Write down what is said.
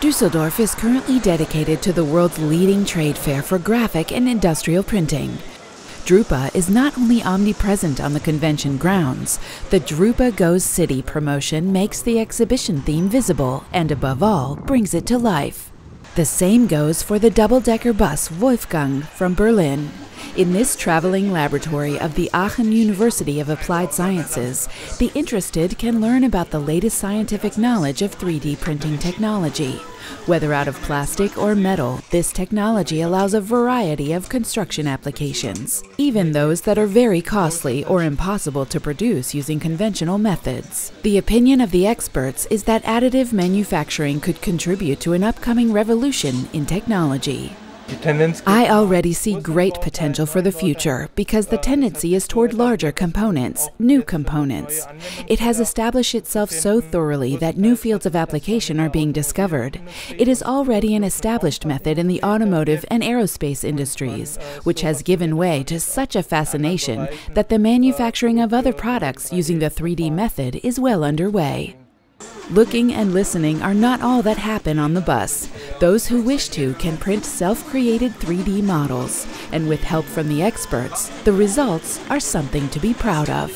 Dusseldorf is currently dedicated to the world's leading trade fair for graphic and industrial printing. Drupa is not only omnipresent on the convention grounds, the Drupa Goes City promotion makes the exhibition theme visible and, above all, brings it to life. The same goes for the double decker bus Wolfgang from Berlin. In this traveling laboratory of the Aachen University of Applied Sciences, the interested can learn about the latest scientific knowledge of 3D printing technology. Whether out of plastic or metal, this technology allows a variety of construction applications, even those that are very costly or impossible to produce using conventional methods. The opinion of the experts is that additive manufacturing could contribute to an upcoming revolution in technology. I already see great potential for the future because the tendency is toward larger components, new components. It has established itself so thoroughly that new fields of application are being discovered. It is already an established method in the automotive and aerospace industries, which has given way to such a fascination that the manufacturing of other products using the 3D method is well underway. Looking and listening are not all that happen on the bus. Those who wish to can print self created 3D models, and with help from the experts, the results are something to be proud of.